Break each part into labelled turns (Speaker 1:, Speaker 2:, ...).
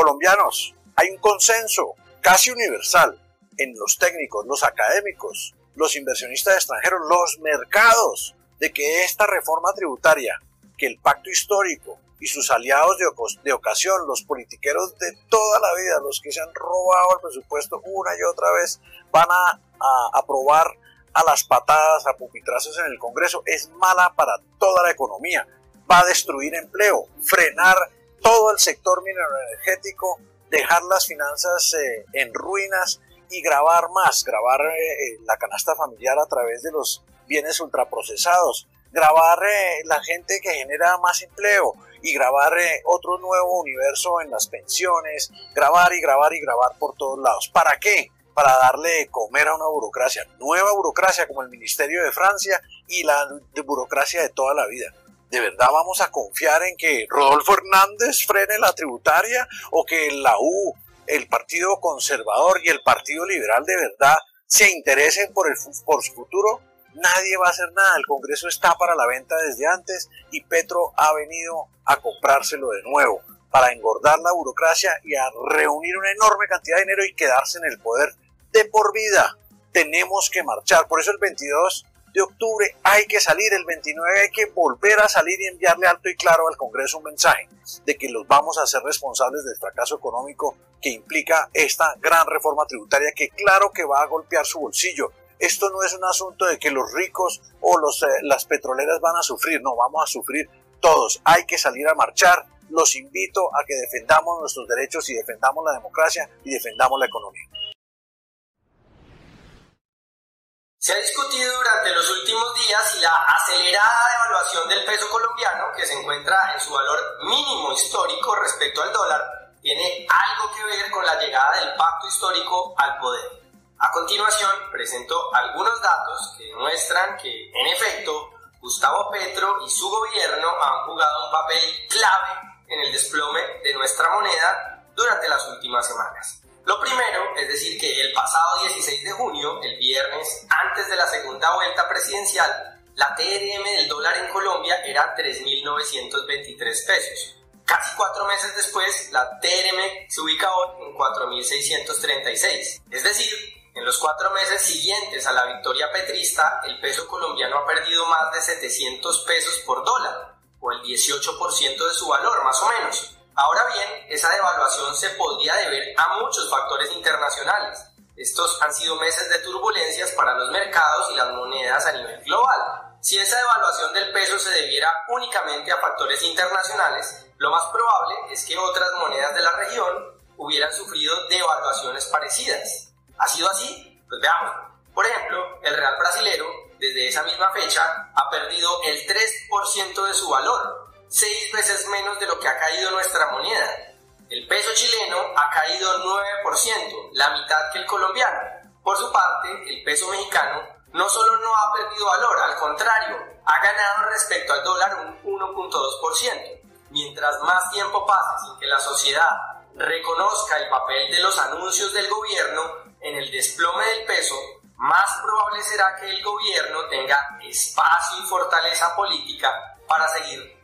Speaker 1: Colombianos, hay un consenso casi universal en los técnicos, los académicos, los inversionistas extranjeros, los mercados, de que esta reforma tributaria, que el pacto histórico y sus aliados de, ocasión, los politiqueros de toda la vida, los que se han robado el presupuesto una y otra vez, van a, aprobar a las patadas, a pupitrazos en el Congreso, es mala para toda la economía. Va a destruir empleo, frenar todo el sector energético, dejar las finanzas eh, en ruinas y grabar más, grabar eh, la canasta familiar a través de los bienes ultraprocesados, grabar eh, la gente que genera más empleo y grabar eh, otro nuevo universo en las pensiones, grabar y grabar y grabar por todos lados. ¿Para qué? Para darle de comer a una burocracia, nueva burocracia como el Ministerio de Francia y la burocracia de toda la vida. ¿De verdad vamos a confiar en que Rodolfo Hernández frene la tributaria o que la U, el Partido Conservador y el Partido Liberal de verdad se interesen por, el, por su futuro? nadie va a hacer nada, el Congreso está para la venta desde antes y Petro ha venido a comprárselo de nuevo para engordar la burocracia y a reunir una enorme cantidad de dinero y quedarse en el poder de por vida. Tenemos que marchar, por eso el 22 de octubre hay que salir, el 29 hay que volver a salir y enviarle alto y claro al Congreso un mensaje de que los vamos a hacer responsables del fracaso económico que implica esta gran reforma tributaria que claro que va a golpear su bolsillo, esto no es un asunto de que los ricos o eh, las petroleras van a sufrir, no, vamos a sufrir todos. Hay que salir a marchar. Los invito a que defendamos nuestros derechos y defendamos la democracia y defendamos la economía.
Speaker 2: Se ha discutido durante los últimos días si la acelerada devaluación del peso colombiano, que se encuentra en su valor mínimo histórico respecto al dólar, tiene algo que ver con la llegada del pacto histórico al poder. A continuación, presento algunos datos que demuestran que, en efecto, Gustavo Petro y su gobierno han jugado un papel clave en el desplome de nuestra moneda durante las últimas semanas. Lo primero es decir que el pasado 16 de junio, el viernes antes de la segunda vuelta presidencial, la TRM del dólar en Colombia era 3.923 pesos. Casi cuatro meses después, la TRM se ubica hoy en 4.636. Es decir, en los cuatro meses siguientes a la victoria petrista, el peso colombiano ha perdido más de 700 pesos por dólar, o el 18% de su valor, más o menos. Ahora bien, esa devaluación se podría deber a muchos factores internacionales. Estos han sido meses de turbulencias para los mercados y las monedas a nivel global. Si esa devaluación del peso se debiera únicamente a factores internacionales, lo más probable es que otras monedas de la región hubieran sufrido devaluaciones parecidas. ¿Ha sido así? Pues veamos. Por ejemplo, el real brasilero, desde esa misma fecha, ha perdido el 3% de su valor, seis veces menos de lo que ha caído nuestra moneda. El peso chileno ha caído 9%, la mitad que el colombiano. Por su parte, el peso mexicano no solo no ha perdido valor, al contrario, ha ganado respecto al dólar un 1.2%. Mientras más tiempo pase sin que la sociedad reconozca el papel de los anuncios del gobierno, en el desplome del peso, más probable será que el gobierno tenga espacio y fortaleza política para seguir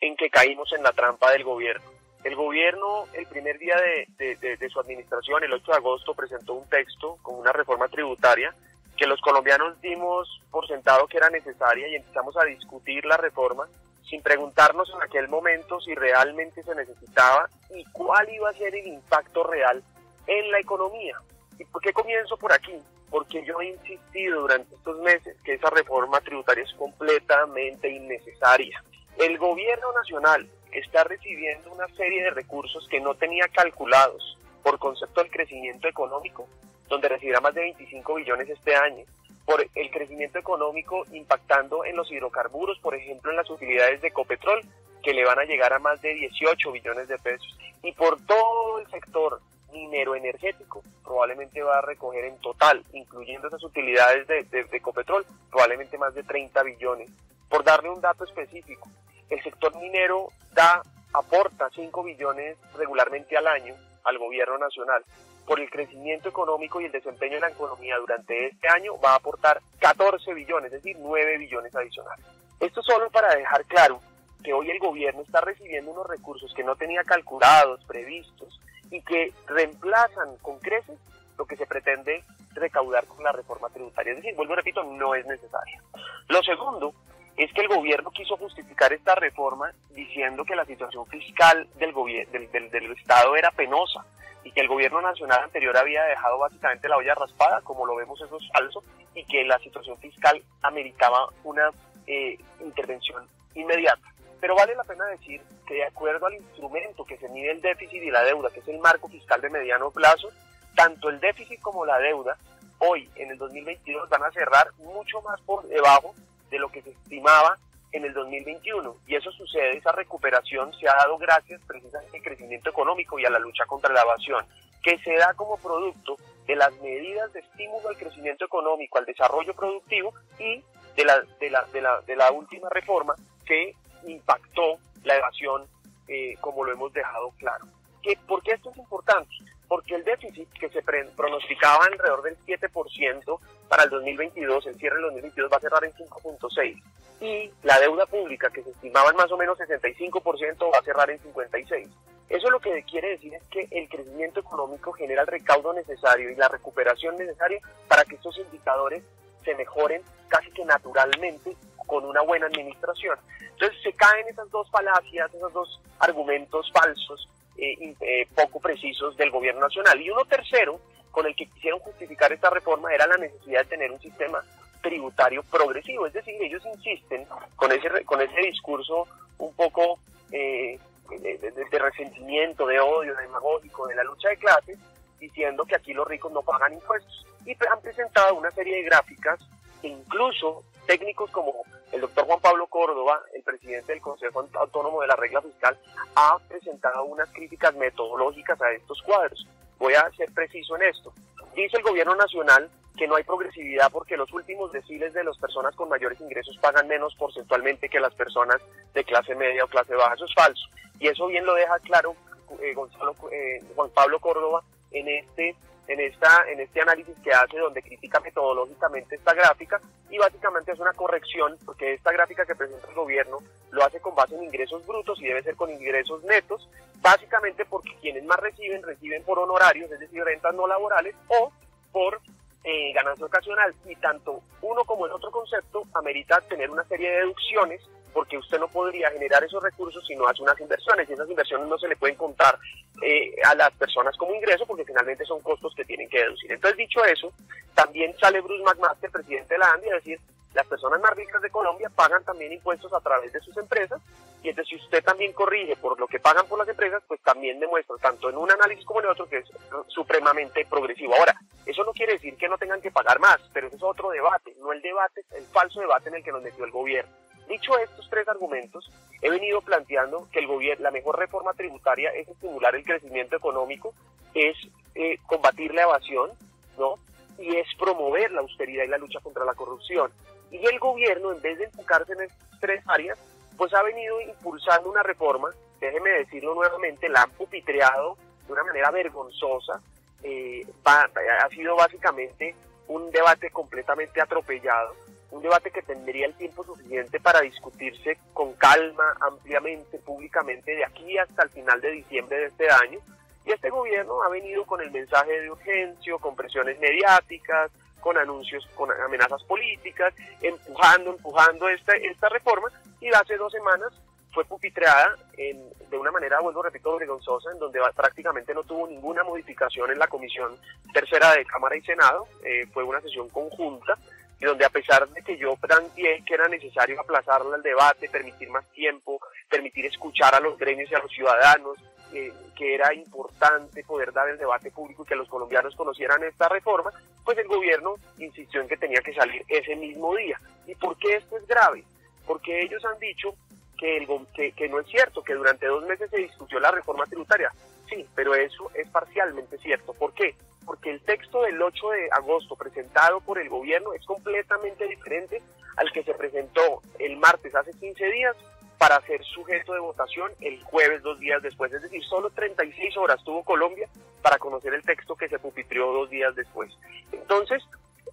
Speaker 3: En que caímos en la trampa del gobierno. El gobierno, el primer día de, de, su administración, el 8 de agosto, presentó un texto con una reforma tributaria que los colombianos dimos por sentado que era necesaria y empezamos a discutir la reforma sin preguntarnos en aquel momento si realmente se necesitaba y cuál iba a ser el impacto real en la economía. ¿Y por qué comienzo por aquí? Porque yo he insistido durante estos meses que esa reforma tributaria es completamente innecesaria. El gobierno nacional está recibiendo una serie de recursos que no tenía calculados por concepto del crecimiento económico, donde recibirá más de 25 billones este año, por el crecimiento económico impactando en los hidrocarburos, por ejemplo, en las utilidades de Copetrol, que le van a llegar a más de 18 billones de pesos, y por todo el sector minero energético, probablemente va a recoger en total, incluyendo esas utilidades de, de, Copetrol, probablemente más de 30 billones. Por darle un dato específico, el sector minero da, aporta 5 billones regularmente al año al gobierno nacional por el crecimiento económico y el desempeño de la economía durante este año va a aportar 14 billones, es decir, 9 billones adicionales. Esto solo para dejar claro que hoy el gobierno está recibiendo unos recursos que no tenía calculados, previstos, y que reemplazan con creces lo que se pretende recaudar con la reforma tributaria. Es decir, vuelvo y repito, no es necesaria. Lo segundo es que el gobierno quiso justificar esta reforma diciendo que la situación fiscal del, del, del, Estado era penosa y que el gobierno nacional anterior había dejado básicamente la olla raspada, como lo vemos eso es falso, y que la situación fiscal ameritaba una eh, intervención inmediata. Pero vale la pena decir que de acuerdo al instrumento que se mide el déficit y la deuda, que es el marco fiscal de mediano plazo, tanto el déficit como la deuda hoy en el 2022 van a cerrar mucho más por debajo de lo que se estimaba en el 2021. Y eso sucede, esa recuperación se ha dado gracias precisamente al crecimiento económico y a la lucha contra la evasión, que se da como producto de las medidas de estímulo al crecimiento económico, al desarrollo productivo y de la, de la, de la, de la última reforma que impactó la evasión eh, como lo hemos dejado claro. ¿Qué, ¿Por qué esto es importante? Porque el déficit que se pronosticaba alrededor del 7% para el 2022, el cierre del 2022 va a cerrar en 5.6%. Y la deuda pública que se estimaba en más o menos 65% va a cerrar en 56%. Eso lo que quiere decir es que el crecimiento económico genera el recaudo necesario y la recuperación necesaria para que estos indicadores se mejoren casi que naturalmente con una buena administración. Entonces se caen esas dos falacias, esos dos argumentos falsos, eh, eh, poco precisos del gobierno nacional. Y uno tercero, con el que quisieron justificar esta reforma, era la necesidad de tener un sistema tributario progresivo. Es decir, ellos insisten con ese, con ese discurso un poco eh, de, resentimiento, de odio, demagógico, de la lucha de clases, diciendo que aquí los ricos no pagan impuestos. Y han presentado una serie de gráficas que incluso técnicos como el doctor Juan Pablo Córdoba, el presidente del Consejo Autónomo de la Regla Fiscal, ha presentado unas críticas metodológicas a estos cuadros. Voy a ser preciso en esto. Dice el gobierno nacional que no hay progresividad porque los últimos deciles de las personas con mayores ingresos pagan menos porcentualmente que las personas de clase media o clase baja. Eso es falso. Y eso bien lo deja claro eh, Gonzalo, eh, Juan Pablo Córdoba en este en, esta, en este análisis que hace donde critica metodológicamente esta gráfica y básicamente es una corrección porque esta gráfica que presenta el gobierno lo hace con base en ingresos brutos y debe ser con ingresos netos, básicamente porque quienes más reciben reciben por honorarios, es decir, rentas no laborales o por eh, ganancia ocasional. Y tanto uno como el otro concepto amerita tener una serie de deducciones porque usted no podría generar esos recursos si no hace unas inversiones y esas inversiones no se le pueden contar eh, a las personas como ingreso porque finalmente son costos que tienen que deducir. Entonces, dicho eso, también sale Bruce McMaster, presidente de la ANDI, a decir, las personas más ricas de Colombia pagan también impuestos a través de sus empresas y entonces si usted también corrige por lo que pagan por las empresas, pues también demuestra tanto en un análisis como en el otro que es supremamente progresivo. Ahora, eso no quiere decir que no tengan que pagar más, pero ese es otro debate, no el debate, el falso debate en el que nos metió el gobierno. Dicho estos tres argumentos, he venido planteando que el gobierno, la mejor reforma tributaria es estimular el crecimiento económico, es eh, combatir la evasión, ¿no? Y es promover la austeridad y la lucha contra la corrupción. Y el gobierno, en vez de enfocarse en estas tres áreas, pues ha venido impulsando una reforma, déjeme decirlo nuevamente, la han pupitreado de una manera vergonzosa, eh, ha sido básicamente un debate completamente atropellado, un debate que tendría el tiempo suficiente para discutirse con calma, ampliamente, públicamente, de aquí hasta el final de diciembre de este año. Y este gobierno ha venido con el mensaje de urgencia, con presiones mediáticas, con anuncios, con amenazas políticas, empujando, empujando esta, esta reforma y hace dos semanas fue pupitreada en, de una manera, vuelvo repito, vergonzosa, en donde prácticamente no tuvo ninguna modificación en la comisión tercera de Cámara y Senado, eh, fue una sesión conjunta, y donde a pesar de que yo planteé que era necesario aplazarla al debate, permitir más tiempo, permitir escuchar a los gremios y a los ciudadanos, eh, que era importante poder dar el debate público y que los colombianos conocieran esta reforma, pues el gobierno insistió en que tenía que salir ese mismo día. ¿Y por qué esto es grave? Porque ellos han dicho que, el, que, que no es cierto, que durante dos meses se discutió la reforma tributaria. Sí, pero eso es parcialmente cierto. ¿Por qué? Porque el texto del 8 de agosto presentado por el gobierno es completamente diferente al que se presentó el martes hace 15 días para ser sujeto de votación el jueves dos días después. Es decir, solo 36 horas tuvo Colombia para conocer el texto que se pupitrió dos días después. Entonces,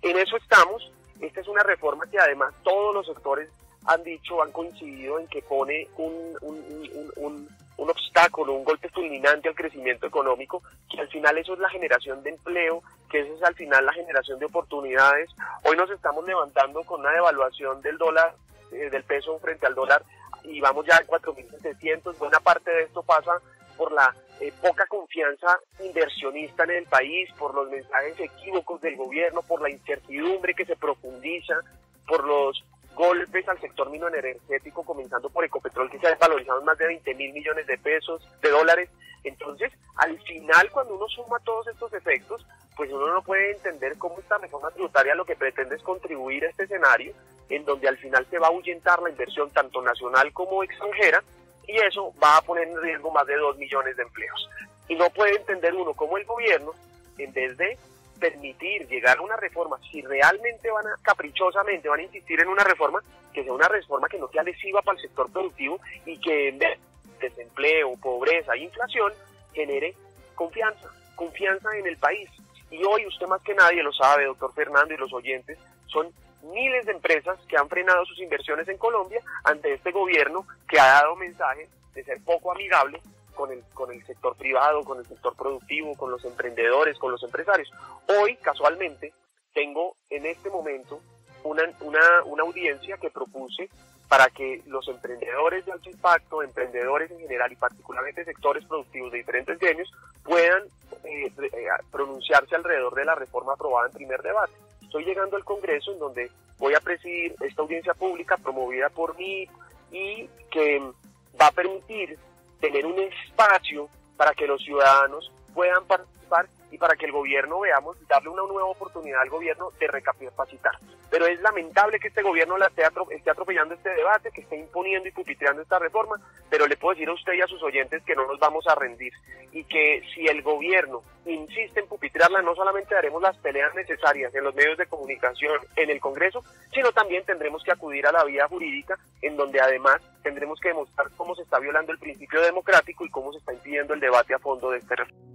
Speaker 3: en eso estamos. Esta es una reforma que además todos los sectores han dicho, han coincidido en que pone un, un, un, un, obstáculo, un golpe fulminante al crecimiento económico, que al final eso es la generación de empleo, que eso es al final la generación de oportunidades. Hoy nos estamos levantando con una devaluación del dólar, eh, del peso frente al dólar, y vamos ya a 4.700. Buena parte de esto pasa por la eh, poca confianza inversionista en el país, por los mensajes equívocos del gobierno, por la incertidumbre que se profundiza, por los al sector energético, comenzando por Ecopetrol, que se ha desvalorizado en más de 20 mil millones de pesos, de dólares. Entonces, al final, cuando uno suma todos estos efectos, pues uno no puede entender cómo esta reforma tributaria lo que pretende es contribuir a este escenario, en donde al final se va a ahuyentar la inversión tanto nacional como extranjera, y eso va a poner en riesgo más de 2 millones de empleos. Y no puede entender uno cómo el gobierno, en vez de permitir llegar a una reforma, si realmente van a, caprichosamente van a insistir en una reforma, que sea una reforma que no sea lesiva para el sector productivo y que en vez de desempleo, pobreza e inflación, genere confianza, confianza en el país. Y hoy usted más que nadie lo sabe, doctor Fernando y los oyentes, son miles de empresas que han frenado sus inversiones en Colombia ante este gobierno que ha dado mensaje de ser poco amigable con el, con el sector privado, con el sector productivo, con los emprendedores, con los empresarios. Hoy, casualmente, tengo en este momento una, una, una audiencia que propuse para que los emprendedores de alto impacto, emprendedores en general y particularmente sectores productivos de diferentes gremios puedan eh, eh, pronunciarse alrededor de la reforma aprobada en primer debate. Estoy llegando al Congreso en donde voy a presidir esta audiencia pública promovida por mí y que va a permitir tener un espacio para que los ciudadanos puedan participar y para que el gobierno veamos, darle una nueva oportunidad al gobierno de recapacitar. Pero es lamentable que este gobierno la esté, atropellando este debate, que esté imponiendo y pupitreando esta reforma, pero le puedo decir a usted y a sus oyentes que no nos vamos a rendir y que si el gobierno insiste en pupitrearla, no solamente daremos las peleas necesarias en los medios de comunicación, en el Congreso, sino también tendremos que acudir a la vía jurídica, en donde además tendremos que demostrar cómo se está violando el principio democrático y cómo se está impidiendo el debate a fondo de este reforma.